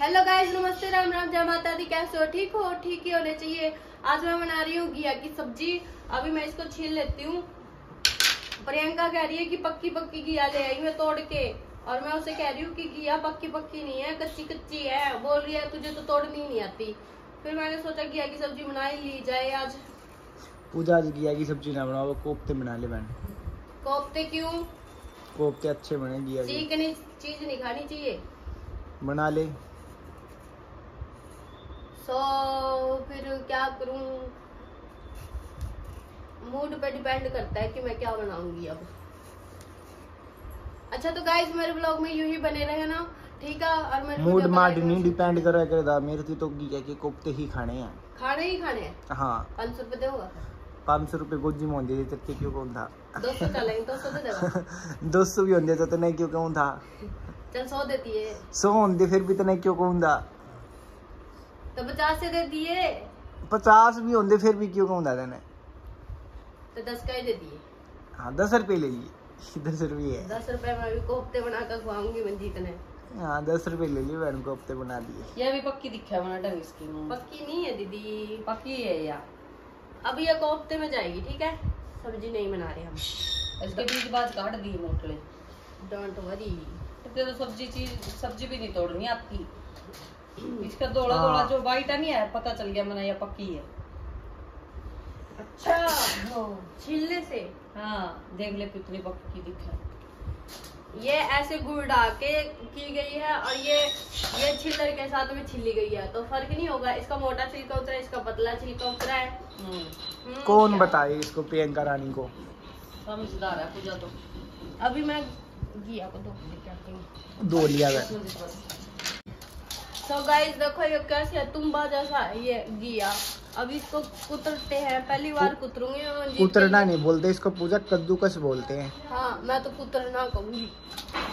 Hello guys नमस्ते राम राम जय माता दी। कैसे हो? ठीक हो? ठीक ही होने चाहिए। आज मैं बना रही हूँ घिया की सब्ज़ी। अभी मैं इसको छील लेती हूँ। प्रियंका कह रही है कि पक्की पक्की घिया ले आई मैं तोड़ के। और मैं उसे कह रही हूँ कि घिया पक्की पक्की नहीं है कच्ची कच्ची है। बोल रही है तुझे तो तोड़नी नहीं आती। फिर मैंने सोचा घिया की सब्ज़ी बना ही ली जाए आज। पूजा जी की सब्ज़ी ना बनाओ कोफ्ते बना ले बहन कोफ्ते क्यों? कोफ्ते अच्छे बने घिया चिकनी चीज़ नहीं खानी चाहिए। बना ले। सो फिर क्या करूँ? मूड पे डिपेंड करता है कि मैं क्या बनाऊँगी अब। अच्छा तो गाइस मेरे ब्लॉग में यूँ ही बने रहे ना? ठीक है और मेरे मूड बनाए नहीं। डिपेंड करे करदा मेरे से तो घिया के कोफ्ते ही खाने हैं। खाने ही खाने हैं? हाँ। पाँच सौ रुपए देगा पाँच सौ रुपये गोजी में होंगे तेरे क्यों कौन था? दो सौ चलेंगे दो सौ दे देगा दो सौ भी होंगे तो तने क्यों कौन था? चल सौ देती है। सौ होंगे फिर भी तने क्यों कौन था? तो पचास से दे दिए। पचास भी होंगे फिर भी क्यों कौन था तो दस का ही दे दिए। हाँ दस रुपये ले लिए। दस रुपये है। दस रुपए में भी कोफ्ते बना कर खुआऊँगी मंजीत ने। हाँ दस रुपये ले लिए बहन कोफ्ते बना दिए। ये भी पक्की दिखा बना ढंग इसकी पक्की नहीं है दीदी। पक्की है यार। अब ये कोफ्ते में जाएगी ठीक है? सब्ज़ी नहीं बना रहे हम। इसके बीच बाज काट दी मोटले। डोंट वरी तो सब्ज़ी चीज़ सब्ज़ी भी नहीं तोड़नी आती इसका दोड़ा हाँ। दोड़ा जो वाइट है नहीं है पता चल गया मैंने ये पक्की है। अच्छा। छिलने से? हाँ देख ले कितनी पक्की दिखा ये ऐसे गुड़ डाल के की गई है और ये ये छिलर के साथ में छिली गई है। तो फ़र्क नहीं होगा इसका मोटा छिलका उतरा है इसका पतला छिलका उतरा है। हम्म, हम्म, कौन बताए इसको प्रियंका रानी को? समझदार है पूजा तो। अभी मैं घिया को धो हूँ। दो लिया गया सो गाइस देखो ये कैसे है? तुम्बा जैसा है ये घिया अब इसको कुतरते हैं। पहली बार कुतरूँगी कुतरना नहीं बोलते इसको पूजा कद्दूकस बोलते हैं। हाँ मैं तो कुतरना कहूँगी।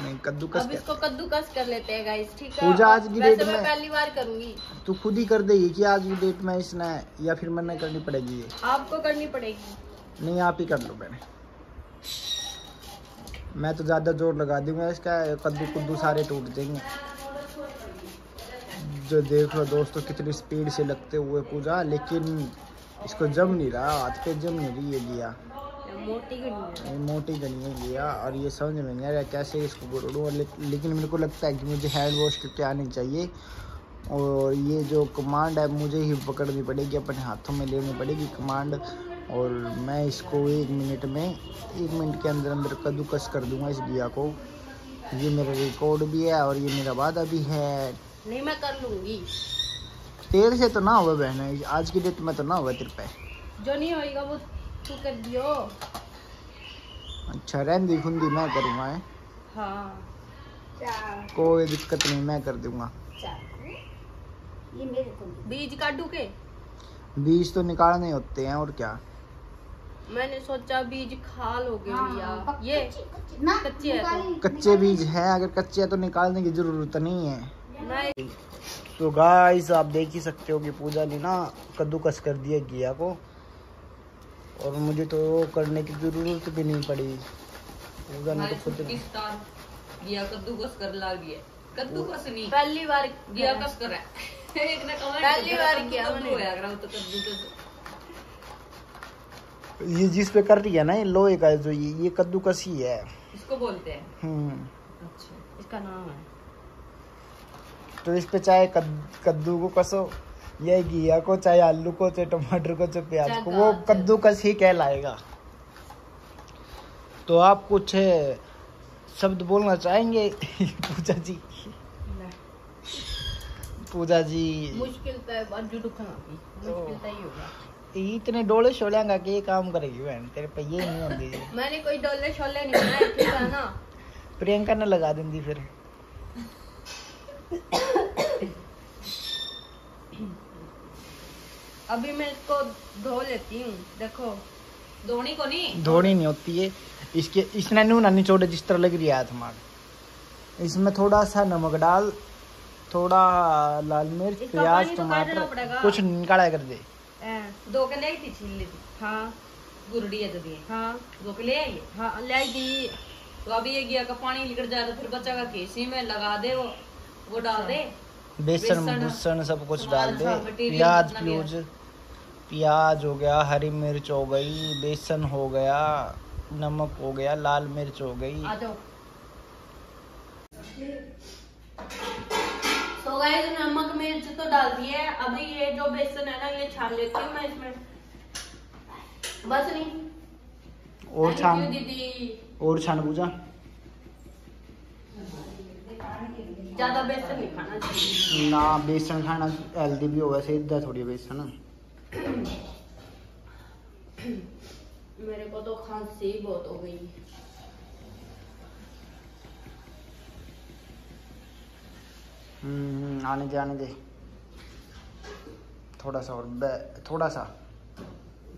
नहीं कद्दूकस अब इसको कद्दूकस कर लेते हैं गाइस ठीक है? पूजा आज की डेट में- पहली बार करूँगी। तू खुद ही कर देगी कि आज की डेट में इसने या फिर मैंने करनी पड़ेगी ये। आपको करनी पड़ेगी। नहीं आप ही कर लो मैंने मैं तो ज़्यादा ज़ोर लगा दूँगा इसका कद्दू कुद्दू सारे टूट जाएँगे। जो देख लो दोस्तों कितनी स्पीड से लगते हुए पूजा लेकिन इसको जम नहीं रहा हाथ पे जम नहीं रही ये लिया। मोटी गनी है। लिया और ये समझ में नहीं आ रहा कैसे इसको गुड़ूँ ले, लेकिन मेरे को लगता है कि मुझे हैंड वॉश करके आनी चाहिए और ये जो कमांड है मुझे ही पकड़नी पड़ेगी अपने हाथों में लेनी पड़ेगी कमांड और मैं इसको एक मिनट में एक मिनट के अंदर अंदर कद्दूकस कर दूँगा इस घिया को। ये मेरा रिकॉर्ड भी है और ये मेरा वादा भी है। नहीं मैं कर लूँगी। तेरे से तो ना हुआ बहन आज की डेट में तो ना हुआ तेरे पे। जो नहीं होएगा वो तू कर दियो। अच्छा रहंदी खुंदी मैं करूँगा है? हाँ। कोई दिक्कत नहीं मैं कर दूँगा। बीज काटू के? बीज तो निकालने होते हैं और क्या? मैंने सोचा बीज खाल हो गए भैया ये। कच्ची है तो। कच्चे बीज है अगर कच्चे हैं तो निकालने की ज़रूरत नहीं है। तो गाइस आप देख ही सकते हो कि पूजा ने ना कद्दूकस कर दिया घिया को। और मुझे तो करने की ज़रूरत भी नहीं पड़ी। पूजा ने तो खुद गया कद्दूकस कर ला गया कद्दूकस नहीं। पहली बार गया कस कर रहा है। एक ने पहली बार किया मैंने। होया करा तो कद्दूकस ये जिस पे कर रही है ना ये लोहे का जो ये ये कद्दूकस ही है। इसको बोलते हैं। हम्म। अच्छा इसका नाम है। तो इस पे चाहे कद, कद्दू को कसो या घिया को चाहे आलू को चाहे टमाटर को चाहे प्याज को वो कद्दू कस ही कहलाएगा। तो आप कुछ शब्द बोलना चाहेंगे? पूजा जी। पूजा जी। मुश्किल तो मुश्किल तो इतने डोले शोलेंगा कि ये काम करेगी बहन तेरे पे ये नहीं होंगी। मैंने कोई डोले शोले नहीं बनाए ना। प्रियंका ने लगा देंगी फिर। अभी मैं इसको धो लेती हूँ देखो। धोनी को नहीं? धोनी नहीं होती है इसके इसने नूना निचोड़े जिस तरह लग रही है हमारे इसमें थोड़ा सा नमक डाल थोड़ा लाल मिर्च प्याज तो टमाटर कुछ निकाला कर दे। दो के ले आई थी छील ली थी? हाँ। गुरड़ी है जदी। हाँ। दो के ले आई? हाँ ले दी तो अभी ये गया का पानी निकल जाए तो फिर बच्चा का केसी में लगा दे वो वो डाल दे। बेसन बेसन, सब कुछ डाल दे। प्याज। प्यूज। प्याज हो गया हरी मिर्च हो गई बेसन हो गया नमक हो गया लाल मिर्च हो गई। तो गाइस नमक मिर्च तो डाल दिए। है अभी ये जो बेसन है ना ये छान लेती हूँ मैं इसमें। बस नहीं। और छान। दीदी। और छान पूजा। ज़्यादा बेसन नहीं खाना चाहिए। ना बेसन खाना हेल्दी भी होगा थोड़ी बेसन मेरे को तो खांसी बहुत हो गई। हम्म आने दे आने दे। थोड़ा सा और बे थोड़ा सा।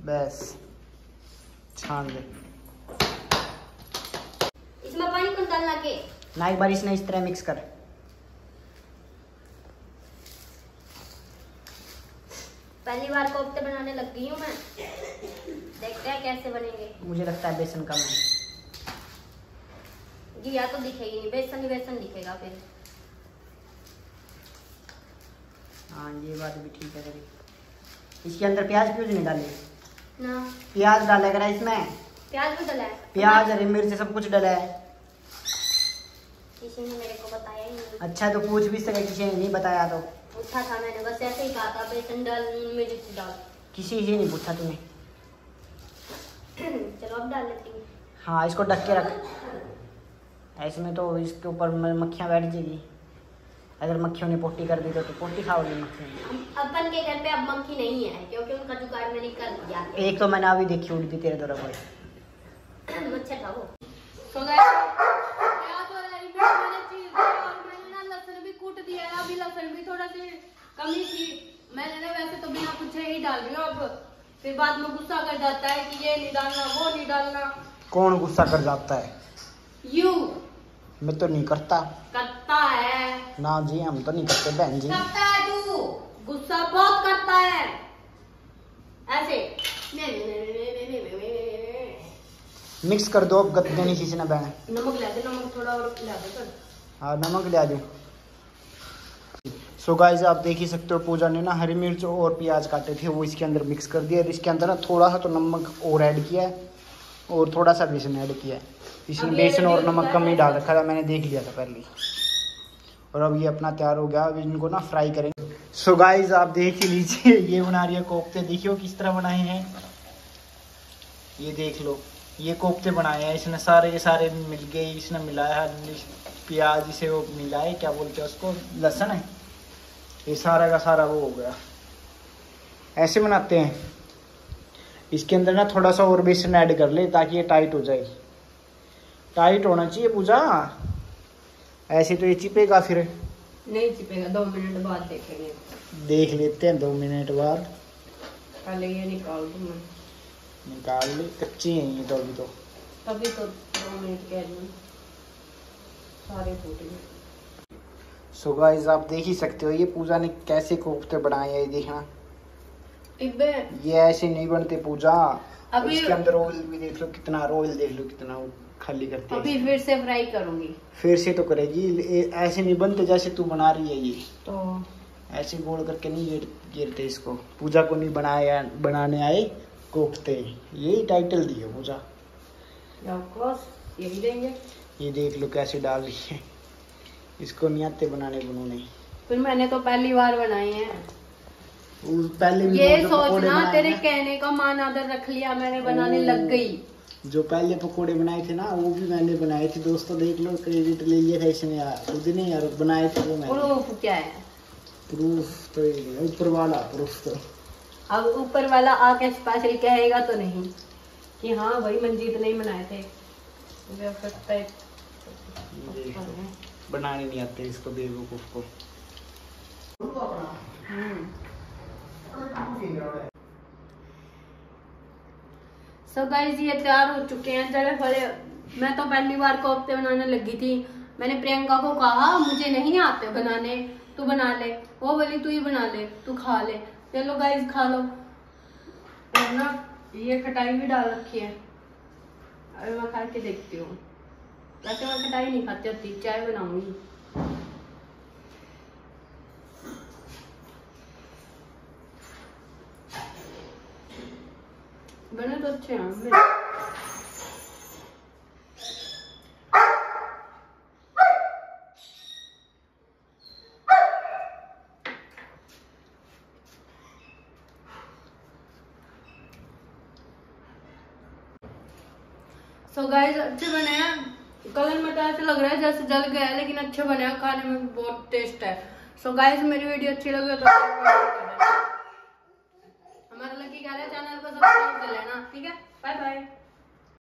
बस छान दे। इसमें पानी कौन डालना के? ना एक बार इसने इस तरह मिक्स कर। पहली बार कोफ्ते बनाने लग गई हूँ मैं। देखते हैं कैसे बनेंगे। मुझे लगता है बेसन कम है। घिया तो दिखेगी नहीं। बेसन ही बेसन दिखेगा फिर। हाँ ये बात भी ठीक है तेरी। इसके अंदर प्याज प्यूज नहीं डाले? ना। प्याज डाले करा इसमें? प्याज भी डला है। प्याज हरी मिर्च सब कुछ डाला है। किसी ने मेरे को बताया ही नहीं। अच्छा तो पूछ भी सके किसी ने नहीं बताया तो। पूछा था मैंने बस ऐसे ही कहा था बेसन डाल नून मिर्च डाल। किसी से नहीं पूछा तूने चलो अब डाल लेती हूँ। हाँ इसको ढक के रख। ऐसे में तो इसके ऊपर मक्खियाँ बैठ जाएगी। अगर मक्खियों ने पोटी कर दी तो, तो पोटी खाओगी मक्खियों ने। अपन के घर पे अब मक्खी नहीं है क्योंकि उनका जुगाड़ मैंने कर दिया। एक तो मैंने अभी देखी उड़ी थी तेरे द्वारा कोई मच्छर था वो। तो गाइस सूट दिया है। अभी लसन भी थोड़ा सी कमी थी। मैंने ना वैसे तो बिना कुछ ही डाल रही हूँ। अब फिर बाद में गुस्सा कर जाता है कि ये नहीं डालना वो नहीं डालना। कौन गुस्सा कर जाता है? यू। मैं तो नहीं करता। करता है। ना जी हम तो नहीं करते बहन जी। करता है तू। गुस्सा बहुत करता है। ऐसे। मिक्स कर दो अब गत्ते नहीं खींचना बहन। नमक ले दे नमक थोड़ा और ले दे सर हाँ नमक ले आ जाओ सो गाइस आप देख ही सकते हो पूजा ने ना हरी मिर्च और प्याज काटे थे वो इसके अंदर मिक्स कर दिया। और इसके अंदर ना थोड़ा सा तो नमक और ऐड किया है और थोड़ा सा बेसन ऐड किया है। इसमें बेसन और नमक कम ही डाल रखा था मैंने देख लिया था पहले और अब ये अपना तैयार हो गया अब इनको ना फ्राई करेंगे। सो गाइस आप देख ही लीजिए ये बना रही है कोफ्ते। देखियो किस तरह बनाए हैं। ये देख लो ये कोफ्ते बनाए हैं। इसने सारे के सारे मिल गए इसने मिलाया प्याज इसे वो मिलाए क्या बोलते हैं उसको लहसन है? ये सारा का सारा वो हो गया। ऐसे बनाते हैं। इसके अंदर ना थोड़ा सा और बेसन ऐड कर ले ताकि ये टाइट हो जाए। टाइट होना चाहिए पूजा। ऐसे तो ये चिपेगा फिर। नहीं चिपेगा दो मिनट बाद देखेंगे। देख लेते हैं दो मिनट बाद। पहले ये निकाल दूँ मैं। निकाल ले कच्ची है ये तो अभी तो। तभी तो दो मिनट रही सारे फूट गए सो so गाइस आप देख ही सकते हो ये पूजा ने कैसे कोफ्ते बनाए हैं ये देखना। ये ऐसे नहीं बनते पूजा। अभी- इसके अंदर ऑयल भी देख लो कितना ऑयल देख लो कितना खाली करती है। अभी फिर से फ्राई करूँगी। फिर से तो करेगी ऐसे नहीं बनते जैसे तू बना रही है ये। तो ऐसे गोल करके नहीं गिर गिरते इसको। पूजा को नहीं बनाया बनाने आए कोफ्ते। यही टाइटल दिए पूजा। कोर्स यही देंगे। ये देख लो कैसे डाल रही है। इसको नहीं आते बनाने बनाने फिर मैंने तो पहली बार बनाए हैं। पहले ये सोचना तेरे कहने का मान आदर रख लिया मैंने बनाने लग गई। जो पहले पकोड़े बनाए थे ना वो भी मैंने बनाए थे। दोस्तों देख लो क्रेडिट ले लिया था इसने यार। खुद ने यार बनाए थे वो मैंने। प्रूफ क्या है? प्रूफ तो ये ऊपर वाला प्रूफ तो। अब ऊपर वाला आके स्पेशल कहेगा तो नहीं। कि हाँ भाई मंजीत नहीं बनाए थे। बनाने नहीं आते इसको, बेवकूफ़ को। सो गाइस, ये तैयार हो चुके हैं। जरा फले मैं तो पहली बार कोफ्ते बनाने लगी थी। मैंने प्रियंका को कहा, मुझे नहीं आते बनाने, तू बना ले। वो बोली, तू ही बना ले, तू खा ले। चलो गाइस, खा लो। ना, ये खटाई भी डाल रखी है। अरे, मैं खा के देखती हूँ। वैसे मैं तो खटाई नहीं खाती होती चाय बनाऊँगी। बने तो अच्छे हैं मेरे सो गाइस अच्छे बने हैं। कलर में तो ऐसे लग रहा है जैसे जल गया है, लेकिन अच्छा बने खाने में बहुत टेस्ट है। सो so गाइस मेरी वीडियो अच्छी लगे तो